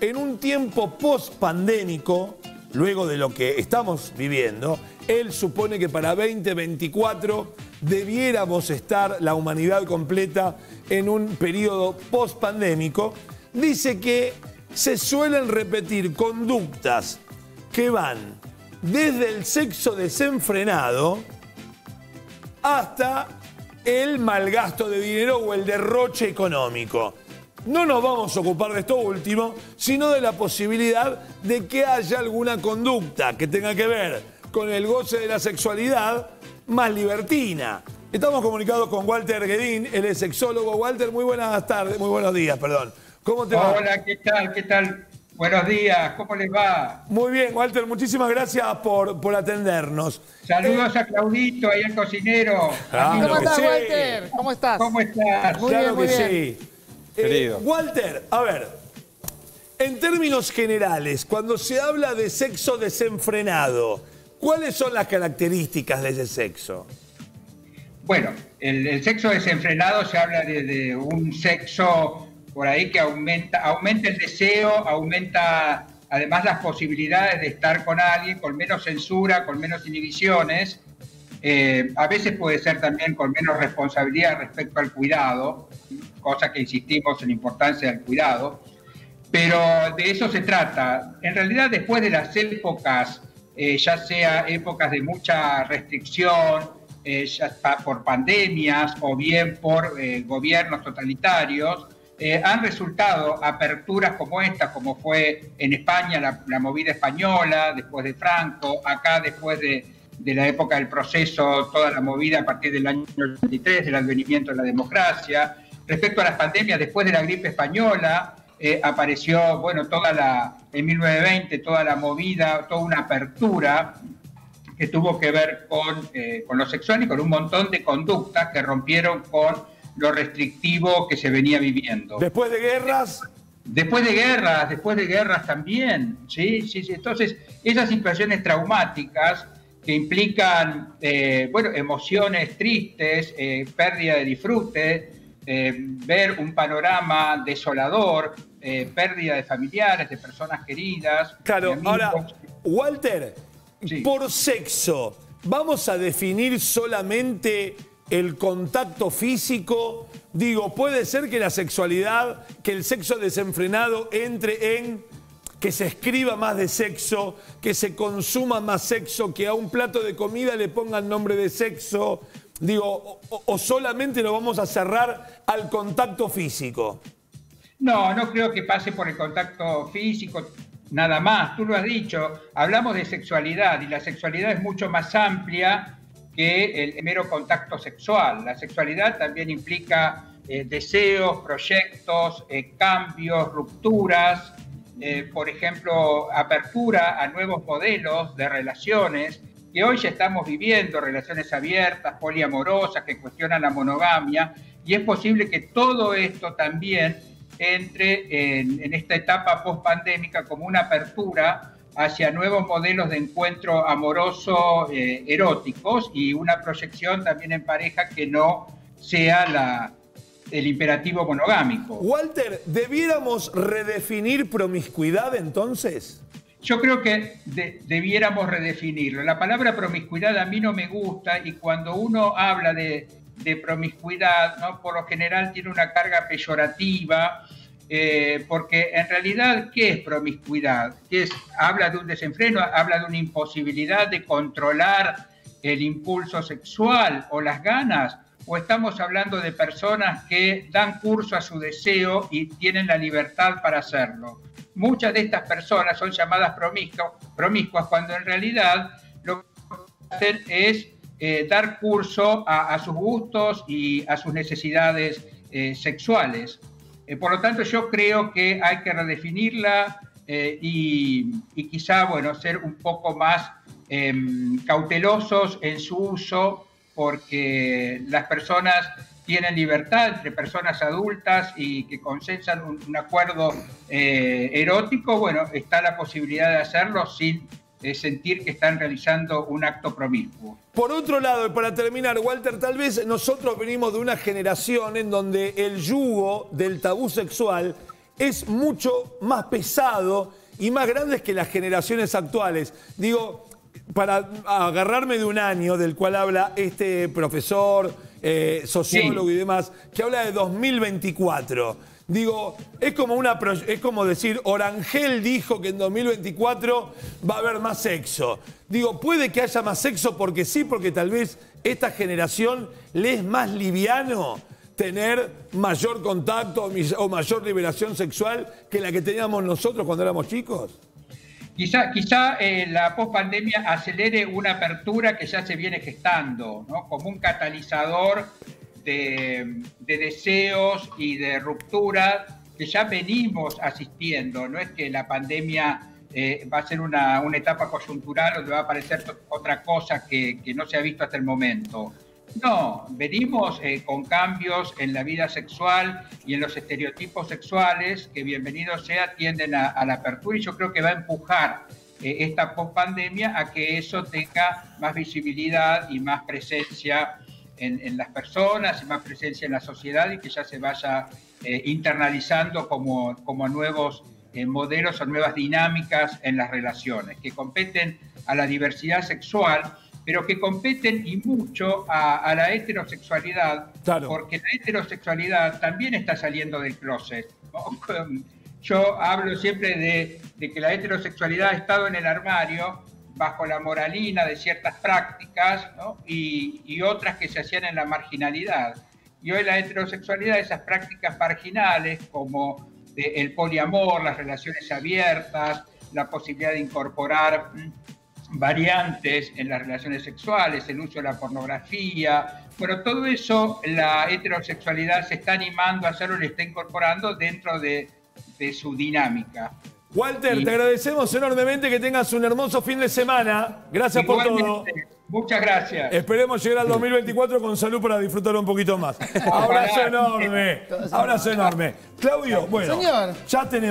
en un tiempo post-pandémico, luego de lo que estamos viviendo, él supone que para 2024 debiéramos estar la humanidad completa en un periodo post-pandémico. Dice que se suelen repetir conductas que van desde el sexo desenfrenado hasta el malgasto de dinero o el derroche económico. No nos vamos a ocupar de esto último, sino de la posibilidad de que haya alguna conducta que tenga que ver con el goce de la sexualidad más libertina. Estamos comunicados con Walter Guedín, él es sexólogo. Walter, muy buenas tardes, muy buenos días, perdón. ¿Cómo te va? Hola, ¿qué tal? ¿Qué tal? Buenos días, ¿cómo les va? Muy bien, Walter, muchísimas gracias por, por atendernos. Saludos a Claudito, ahí el cocinero. ¿Cómo estás, Walter? ¿Cómo estás? ¿Cómo estás? Muy claro que sí. Eh, Walter, a ver, en términos generales, cuando se habla de sexo desenfrenado, ¿cuáles son las características de ese sexo? Bueno, el, sexo desenfrenado se habla de, un sexo por ahí que aumenta, aumenta el deseo, aumenta además las posibilidades de estar con alguien con menos censura, con menos inhibiciones. Eh, a veces puede ser también con menos responsabilidad respecto al cuidado, cosa que insistimos en la importancia del cuidado. Pero de eso se trata. En realidad, después de las épocas, eh, ya sea épocas de mucha restricción, eh, por pandemias o bien por eh, gobiernos totalitarios, eh, han resultado aperturas como esta, como fue en España la, movida española, después de Franco, acá después de, de, la época del proceso, toda la movida a partir del año 83, del advenimiento de la democracia. Respecto a las pandemias, después de la gripe española, apareció, bueno, toda la, en 1920, toda la movida, toda una apertura que tuvo que ver con, eh, con lo sexual y con un montón de conductas que rompieron con lo restrictivo que se venía viviendo. Después de guerras. Después de guerras, después de guerras también, ¿sí? Sí, sí. Entonces, esas situaciones traumáticas que implican, eh, bueno, emociones tristes, eh, pérdida de disfrute, ver un panorama desolador, pérdida de familiares, de personas queridas. Claro, ahora, Walter, por sexo, ¿vamos a definir solamente el contacto físico? Digo, puede ser que la sexualidad, que el sexo desenfrenado entre en que se escriba más de sexo, que se consuma más sexo, que a un plato de comida le pongan nombre de sexo. Digo, o, solamente lo vamos a cerrar al contacto físico. No, no creo que pase por el contacto físico nada más. Tú lo has dicho, hablamos de sexualidad y la sexualidad es mucho más amplia que el mero contacto sexual. La sexualidad también implica eh, deseos, proyectos, eh, cambios, rupturas, eh, por ejemplo, apertura a nuevos modelos de relaciones que hoy ya estamos viviendo, relaciones abiertas, poliamorosas, que cuestionan la monogamia, y es posible que todo esto también entre en, esta etapa post-pandémica como una apertura hacia nuevos modelos de encuentro amoroso eh, eróticos y una proyección también en pareja que no sea la, el imperativo monogámico. Walter, ¿debiéramos redefinir promiscuidad entonces? Yo creo que debiéramos redefinirlo. La palabra promiscuidad a mí no me gusta y cuando uno habla de promiscuidad, ¿no? por lo general tiene una carga peyorativa, eh, porque en realidad, ¿qué es promiscuidad? ¿Qué es? Habla de un desenfreno, habla de una imposibilidad de controlar el impulso sexual o las ganas, o estamos hablando de personas que dan curso a su deseo y tienen la libertad para hacerlo. Muchas de estas personas son llamadas promiscuas cuando en realidad lo que hacen es eh, dar curso a, sus gustos y a sus necesidades eh, sexuales. Eh, por lo tanto, yo creo que hay que redefinirla y, y, quizá, bueno, ser un poco más em, cautelosos en su uso, porque las personas tienen libertad entre personas adultas y que consensan un, acuerdo erótico, bueno, está la posibilidad de hacerlo sin es sentir que están realizando un acto promiscuo. Por otro lado, y para terminar, Walter, tal vez nosotros venimos de una generación en donde el yugo del tabú sexual es mucho más pesado y más grande que las generaciones actuales. Digo, para agarrarme de un año del cual habla este profesor, eh, sociólogo y demás, que habla de 2024. Digo, es como, una, es como decir, Orangel dijo que en 2024 va a haber más sexo. Digo, puede que haya más sexo porque sí, porque tal vez esta generación le es más liviano tener mayor contacto o mayor liberación sexual que la que teníamos nosotros cuando éramos chicos? Quizá, quizá eh, la pospandemia acelere una apertura que ya se viene gestando, como un catalizador de, deseos y de rupturas que ya venimos asistiendo. No es que la pandemia eh, va a ser una, etapa coyuntural donde va a aparecer otra cosa que no se ha visto hasta el momento. No, venimos eh, con cambios en la vida sexual y en los estereotipos sexuales que, bienvenido sea, tienden a, la apertura y yo creo que va a empujar eh, esta pospandemia a que eso tenga más visibilidad y más presencia en, las personas y más presencia en la sociedad y que ya se vaya eh, internalizando como, como nuevos modelos o nuevas dinámicas en las relaciones que competen a la diversidad sexual pero que competen y mucho a, la heterosexualidad, porque la heterosexualidad también está saliendo del closet. Yo hablo siempre de, que la heterosexualidad ha estado en el armario bajo la moralina de ciertas prácticas y, otras que se hacían en la marginalidad. Y hoy la heterosexualidad, esas prácticas marginales como el poliamor, las relaciones abiertas, la posibilidad de incorporar variantes en las relaciones sexuales, el uso de la pornografía. Bueno, todo eso la heterosexualidad se está animando a hacerlo y le está incorporando dentro de, su dinámica. Walter, te agradecemos enormemente que tengas un hermoso fin de semana. Gracias por todo. Muchas gracias. Esperemos llegar al 2024 con salud para disfrutar un poquito más. Abrazo enorme. Abrazo enorme. Claudio, bueno, ya tenemos.